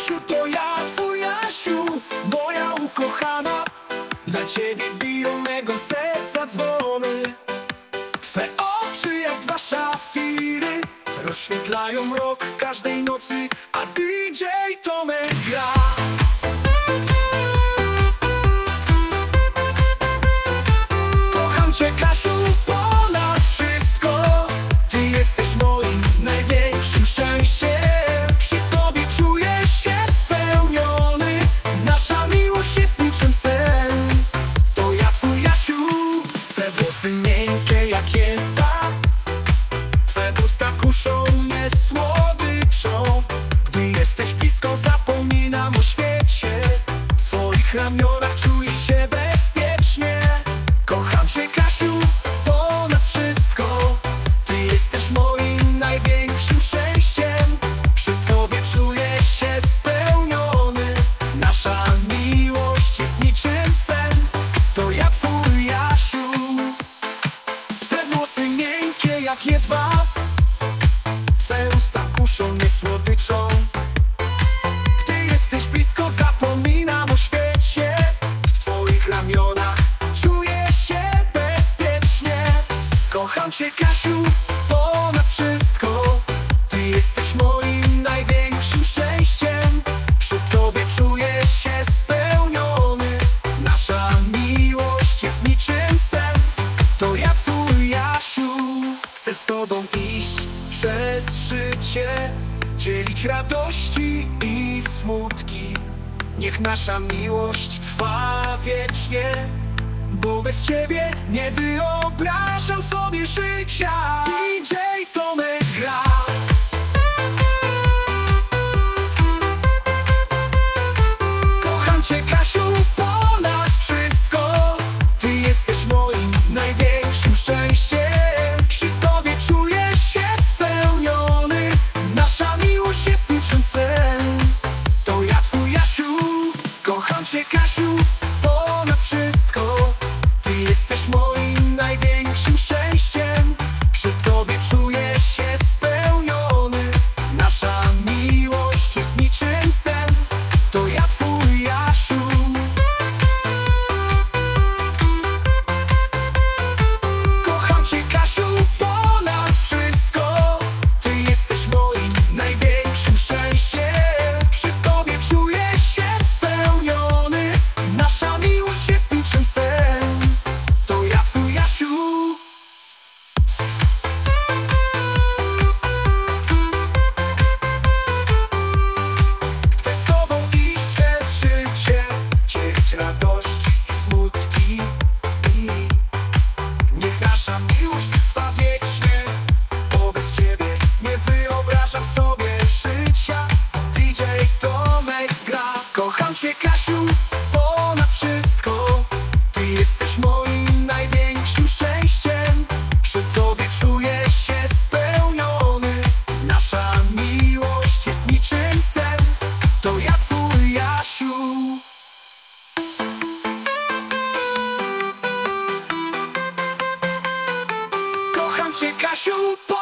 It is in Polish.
Kasiu, to ja, twój Jasiu, moja ukochana Dla ciebie biją mego serca dzwony. Twe oczy jak dwa szafiry Rozświetlają rok każdej nocy A DJ Tomek gra Nasza miłość jest niczym sen. To ja twój Jasiu. Twe włosy miękkie jak jedwa Twe usta kuszą mnie słodyczą Gdy jesteś blisko zapominam o świecie. W twoich ramionach czuję się Miłość jest niczym sen. To ja twój Jasiu. Twe włosy miękkie jak jedwab Twe usta kuszą mnie słodyczą. Gdy jesteś blisko zapominam o świecie. W twoich ramionach czuję się bezpiecznie. Kocham cię Iść przez życie Dzielić radości i smutki. Niech nasza miłość trwa wiecznie Bo bez ciebie nie wyobrażam sobie życia. DJ cię I smutki Kocham cię